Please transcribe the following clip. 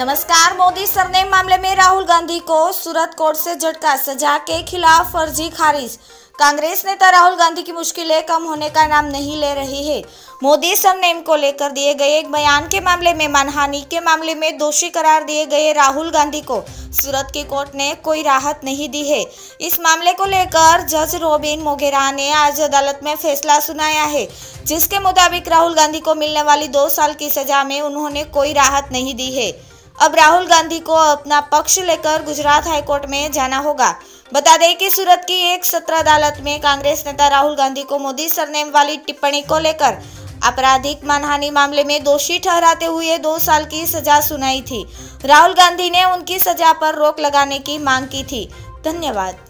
नमस्कार, मोदी सरनेम मामले में राहुल गांधी को सूरत कोर्ट से झटका, सजा के खिलाफ फर्जी खारिज। कांग्रेस नेता राहुल गांधी की मुश्किलें कम होने का नाम नहीं ले रही है। मोदी सरनेम को लेकर दिए गए एक बयान के मामले में मानहानि के मामले में दोषी करार दिए गए राहुल गांधी को। सूरत की कोर्ट ने कोई राहत नहीं दी है। इस मामले को लेकर जज रोबिन मोगेरा ने आज अदालत में फैसला सुनाया है, जिसके मुताबिक राहुल गांधी को मिलने वाली दो साल की सजा में उन्होंने कोई राहत नहीं दी है। अब राहुल गांधी को अपना पक्ष लेकर गुजरात हाईकोर्ट में जाना होगा। बता दें कि सूरत की एक सत्र अदालत में कांग्रेस नेता राहुल गांधी को मोदी सरनेम वाली टिप्पणी को लेकर आपराधिक मानहानि मामले में दोषी ठहराते हुए दो साल की सजा सुनाई थी। राहुल गांधी ने उनकी सजा पर रोक लगाने की मांग की थी। धन्यवाद।